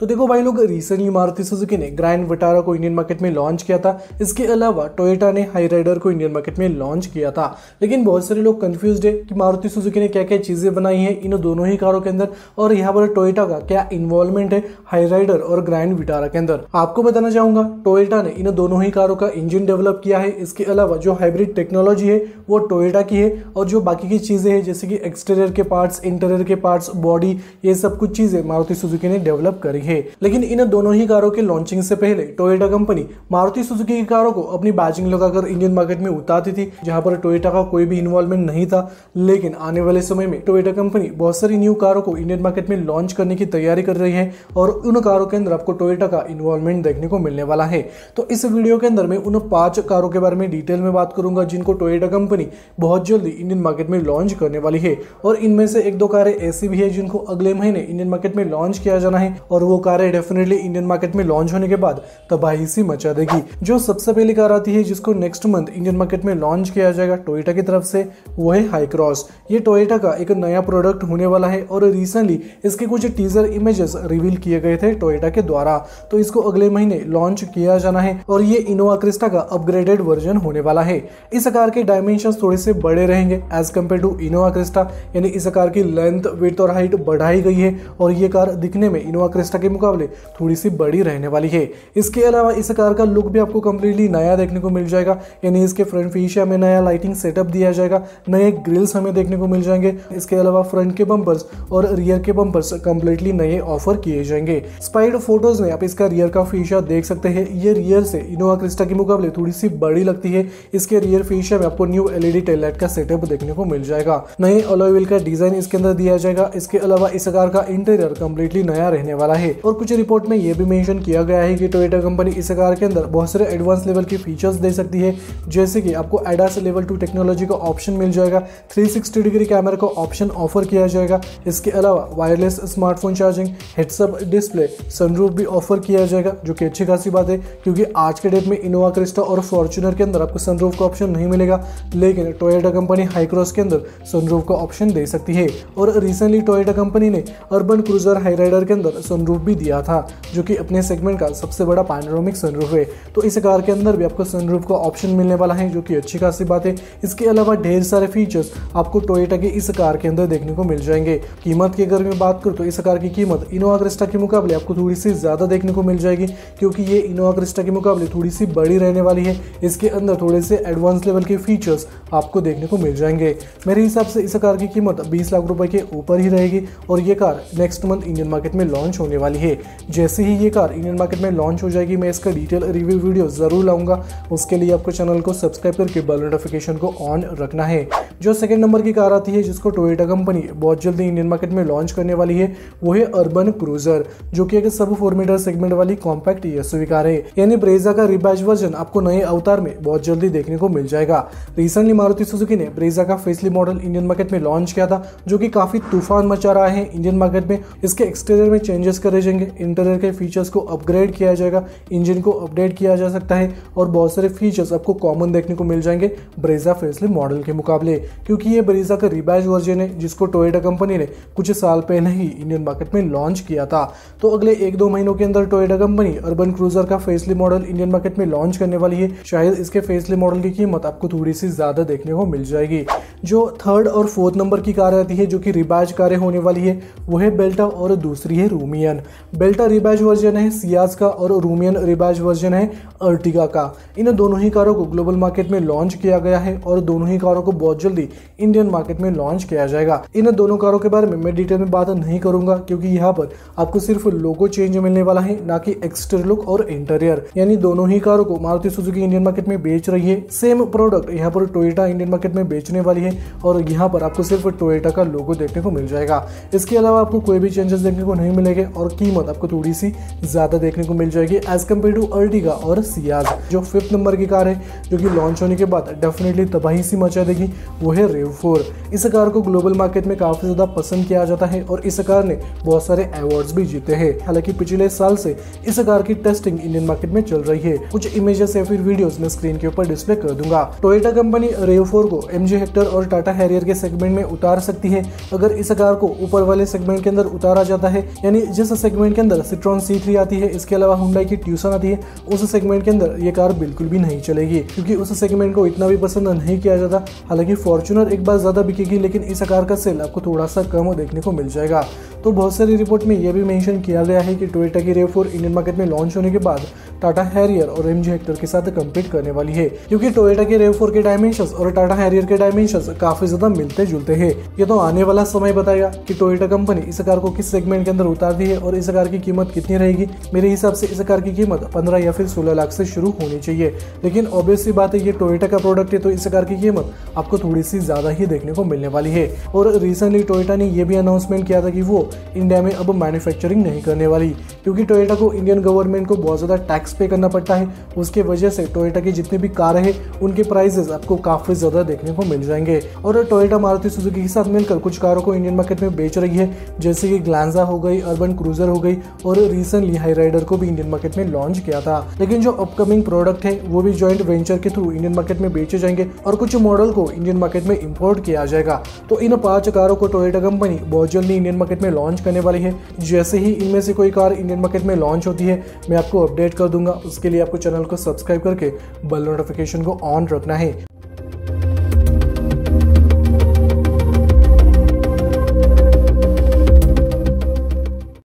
तो देखो भाई लोग रिसेंटली मारुति सुजुकी ने ग्रैंड विटारा को इंडियन मार्केट में लॉन्च किया था। इसके अलावा टोयोटा ने हाई राइडर को इंडियन मार्केट में लॉन्च किया था। लेकिन बहुत सारे लोग कंफ्यूज है कि मारुति सुजुकी ने क्या क्या चीज़ें बनाई है इन दोनों ही कारों के अंदर। और यहाँ पर टोयोटा का क्या इन्वॉल्वमेंट है हाई राइडर और ग्रैंड विटारा के अंदर? आपको बताना चाहूँगा टोयोटा ने इन दोनों ही कारों का इंजन डेवलप किया है। इसके अलावा जो हाइब्रिड टेक्नोलॉजी है, वो टोयोटा की है। और जो बाकी की चीज़ें हैं, जैसे कि एक्सटीरियर के पार्ट्स इंटीरियर के पार्ट्स बॉडी ये सब कुछ चीज़ें मारुति सुजुकी ने डेवलप करी है। लेकिन इन दोनों ही कारों के लॉन्चिंग से पहले टोयोटा कंपनी मारुति सुजुकी की कारों को अपनी बैचिंग लगाकर इंडियन मार्केट में उतारती थी, जहाँ पर टोयोटा का कोई भी इन्वॉल्वमेंट नहीं था। लेकिन आने वाले समय में टोयोटा कंपनी बहुत सारी न्यू कारों को इंडियन मार्केट में लॉन्च करने की तैयारी कर रही है और उन कारों के अंदर आपको टोयोटा का इन्वॉल्वमेंट देखने को मिलने वाला है। तो इस वीडियो के अंदर मैं उन पाँच कारों के बारे में डिटेल में बात करूँगा, जिनको टोयोटा कंपनी बहुत जल्दी इंडियन मार्केट में लॉन्च करने वाली है। और इनमें से एक दो कारें ऐसी भी है जिनको अगले महीने इंडियन मार्केट में लॉन्च किया जाना है और वो कारें डेफिनेटली इंडियन मार्केट में लॉन्च होने के बाद तबाही सी मचा देगी। जो सबसे पहली कार आती है जिसको नेक्स्ट मंथ इंडियन मार्केट में लॉन्च किया जाएगा टोयोटा की तरफ़ से, वो है हाई क्रॉस ये टोयोटा का एक नया प्रोडक्ट होने वाला है और रिसेंटली इसके कुछ टीजर इमेजेस रिवील किए गए थे टोयोटा के द्वारा। तो इसको अगले महीने लॉन्च किया जाना है और ये इनोवा क्रिस्टा का अपग्रेडेड वर्जन होने वाला है। इस कार के डायमेंशन थोड़े से बड़े रहेंगे as compare to Innova Crysta यानी इस कार की लेंथ विथ और हाइट बढ़ाई गई है और ये कार दिखने में इनोवा क्रिस्टा के मुकाबले थोड़ी सी बड़ी रहने वाली है। इसके अलावा इस कार का लुक भी आपको कम्प्लीटली नया देखने को मिल जाएगा। यानी इसके फ्रंट फीशिया में नया लाइटिंग सेटअप दिया जाएगा। नए ग्रिल्स हमें देखने को मिल जाएँगे। इसके अलावा फ्रंट के बम्पर्स और रियर के बम्पर्स कम्प्लीटली नए ऑफ़र किए जाएँगे। स्पाइड फ़ोटोज़ में आप इसका रियर का फीशिया देख सकते हैं। ये रियर से इनोवा क्रिस्टा के मुकाबले थोड़ी सी बड़ी लगती है। इसके रियर फीशिया में आपको न्यू एलईडी टेललाइट का सेटअप देखने को मिल जाएगा। नए अलॉय का डिज़ाइन इसके अंदर दिया जाएगा। इसके अलावा इस कार का इंटीरियर कम्प्लीटली नया रहने वाला है। और कुछ रिपोर्ट में यह भी मेंशन किया गया है कि टोयोटा कंपनी इस कार के अंदर बहुत सारे एडवांस लेवल के फीचर्स दे सकती है, जैसे कि आपको एडास लेवल टू टेक्नोलॉजी का ऑप्शन मिल जाएगा 360 डिग्री कैमरा का ऑप्शन ऑफ़र किया जाएगा, इसके अलावा wireless smartphone charging heads up display sunroof भी ऑफ़र किया जाएगा, जो कि अच्छी खासी बात है, क्योंकि आज के डेट में इनोवा क्रिस्टा और फॉर्चुनर के अंदर आपको सनरूफ का ऑप्शन नहीं मिलेगा, लेकिन टोयोटा कंपनी हाईक्रॉस के अंदर सनरूफ का ऑप्शन दे सकती है। और रिसेंटली टोयोटा कंपनी ने अर्बन क्रूजर हाई राइडर के अंदर सनरूफ भी दिया था, जो कि अपने सेगमेंट का सबसे बड़ा पैनोरामिक सनरूफ है। तो इस कार के अंदर भी आपको सनरूफ का ऑप्शन मिलने वाला है, जो कि अच्छी खासी बात है। इसके अलावा ढेर सारे फीचर्स आपको टोयोटा की इस कार के अंदर देखने को मिल जाएँगे। कीमत की अगर मैं बात करूँ तो इस कार की कीमत इनोवा क्रिस्टा के मुकाबले आपको थोड़ी सी ज़्यादा देखने को मिल जाएगी, क्योंकि ये इनोवा क्रिस्टा के मुकाबले थोड़ी सी बड़ी रहने वाली है। इसके अंदर थोड़े से एडवांस लेवल के फीचर्स आपको देखने को मिल जाएँगे। मेरे हिसाब से इस कार की कीमत 20 लाख रुपए के ऊपर ही रहेगी, और ये car next month Indian market में लॉन्च होने वाली है। जैसे ही ये कार इंडियन मार्केट में लॉन्च हो जाएगी, मैं इसका डिटेल रिव्यू वीडियो ज़रूर लाऊँगा। उसके लिए आपको चैनल को सब्सक्राइब करके बेल नोटिफिकेशन को ऑन रखना है। जो सेकंड नंबर की कार आती है, जिसको टोयोटा कंपनी बहुत जल्दी इंडियन मार्केट में लॉन्च करने वाली है, वो है अर्बन क्रूजर जो कि एक सब फोर मीटर सेगमेंट वाली कॉम्पैक्ट एसयूवी कार है। यानी ब्रेजा का रिबैच वर्जन आपको नए अवतार में बहुत जल्दी देखने को मिल जाएगा। रिसेंटली मारुति सुजुकी ने ब्रेजा का फेसली मॉडल इंडियन मार्केट में लॉन्च किया था, जो कि काफ़ी तूफ़ान मचा रहा है इंडियन मार्केट में। इसके एक्सटीरियर में चेंजेस करे जाएँगे इंटीरियर के फीचर्स को अपग्रेड किया जाएगा इंजन को अपडेट किया जा सकता है और बहुत सारे फीचर्स आपको कॉमन देखने को मिल जाएँगे ब्रेजा फेसली मॉडल के मुकाबले। क्योंकि ये ब्रेजा का रिबैच वर्जन है, जिसको टोयोटा कंपनी ने कुछ साल पहले ही इंडियन मार्केट में लॉन्च किया था। तो अगले एक दो महीनों के अंदर टोयोटा कंपनी अर्बन क्रूजर का फेसली मॉडल इंडियन मार्केट में लॉन्च करने वाली है। शायद इसके फेसली मॉडल की कीमत आपको थोड़ी सी ज़्यादा देखने को मिल जाएगी। जो थर्ड और फोर्थ नंबर की कार आती है, जो कि रिबैच कारें होने वाली है, वो है बेल्टा और दूसरी है रूमियन बेल्टा रिबैच वर्जन है, सियाज का और रूमियन रिबैज वर्जन है, अर्टिगा का। इन दोनों ही कारों को ग्लोबल मार्केट में लॉन्च किया गया है और दोनों ही कारों को बहुत जल्दी इंडियन मार्केट में लॉन्च किया जाएगा। इन दोनों कारों के बारे में मैं डिटेल में बात नहीं करूँगा, क्योंकि यहाँ पर आपको सिर्फ़ लोगो चेंज मिलने वाला है, ना कि एक्सटीरियर लुक और इंटीरियर। यानी दोनों ही कारों को मारुति सुजुकी इंडियन मार्केट में बेच रही है। सेम प्रोडक्ट यहाँ पर टोयोटा इंडियन मार्केट में बेचने वाली है और यहाँ पर आपको सिर्फ़ टोयोटा का लोगो देखने को मिल जाएगा। इसके अलावा आपको कोई भी चेंजेस देखने को नहीं मिलेंगे और कीमत आपको थोड़ी सी ज़्यादा देखने को मिल जाएगी एज कंपेयर टू अर्टिगा और सियाज, जो फिफ्थ नंबर की कार है, जो कि लॉन्च होने के बाद डेफिनेटली तबाही सी मचा देगी, वो है रेव फोर इस कार को ग्लोबल मार्केट में काफ़ी ज़्यादा पसंद किया जाता है और इस कार ने बहुत सारे अवार्ड्स भी जीते हैं। हालाँकि पिछले साल से इस कार की टेस्टिंग इंडियन मार्केट में चल रही है। कुछ इमेजेस या फिर वीडियोस में स्क्रीन के ऊपर डिस्प्ले कर दूँगा। टोयोटा कंपनी रेव फोर को एमजी हेक्टर और टाटा हैरियर के सेगमेंट में उतार सकती है। अगर इस कार को ऊपर वाले सेगमेंट के अंदर उतारा जाता है, यानी जिस सेगमेंट के अंदर सिट्रॉन सी आती है, इसके अलावा हुंडई की ट्यूसन आती है। उस सेगमेंट के अंदर ये कार बिल्कुल भी नहीं चलेगी, क्योंकि उस सेगमेंट को इतना भी पसंद नहीं किया जाता। हालाँकि फॉर्चुनर एक बार ज़्यादा बिकेगी, लेकिन इस कार का सेल आपको थोड़ा सा कम देखने को मिल जाएगा। तो बहुत सारी रिपोर्ट में यह भी मेंशन किया गया है कि टोयोटा की रेव फोर इंडियन मार्केट में लॉन्च होने के बाद टाटा हैरियर और एमजी हेक्टर के साथ कम्पीट करने वाली है, क्योंकि टोयोटा के रेव फोर के डायमेंशन और टाटा हैरियर के डायमेंशन काफ़ी ज़्यादा मिलते जुलते हैं। ये तो आने वाला समय बताएगा कि टोयोटा कंपनी इस कार को किस सेगमेंट के अंदर उतारती है और इस कार की कीमत कितनी रहेगी? मेरे हिसाब से इस कार की कीमत पंद्रह या फिर सोलह लाख से शुरू होनी चाहिए। लेकिन ऑब्वियसली बात है, ये टोयोटा का प्रोडक्ट है तो इस कार की कीमत आपको थोड़ी सी ज़्यादा ही देखने को मिलने वाली है। और रिसेंटली टोयोटा ने यह भी अनाउंसमेंट किया था कि वो इंडिया में अब मैन्युफैक्चरिंग नहीं करने वाली, क्योंकि टोयोटा को इंडियन गवर्नमेंट को बहुत ज़्यादा टैक्स पे करना पड़ता है। उसके वजह से टोयोटा की जितनी भी कार है, उनके प्राइजेस आपको काफ़ी ज़्यादा देखने को मिल जाएँगे। और टोयोटा मारुति सुजुकी के साथ मिलकर कुछ कारों को इंडियन मार्केट में बेच रही है, जैसे कि ग्लांजा हो गई अर्बन क्रूजर हो गई और रिसेंटली हाई राइडर को भी इंडियन मार्केट में लॉन्च किया था। लेकिन जो अपकमिंग प्रोडक्ट है, वो भी ज्वाइंट वेंचर के थ्रू इंडियन मार्केट में बेचे जाएँगे और कुछ मॉडल को इंडियन मार्केट में इम्पोर्ट किया जाएगा। तो इन पाँच कारों को टोयोटा कंपनी बहुत जल्दी इंडियन मार्केट में लॉन्च करने वाली है। जैसे ही इनमें से कोई कार इंडियन मार्केट में लॉन्च होती है, मैं आपको अपडेट कर दूँगा। उसके लिए आपको चैनल को सब्सक्राइब करके बल नोटिफिकेशन को ऑन रखना है।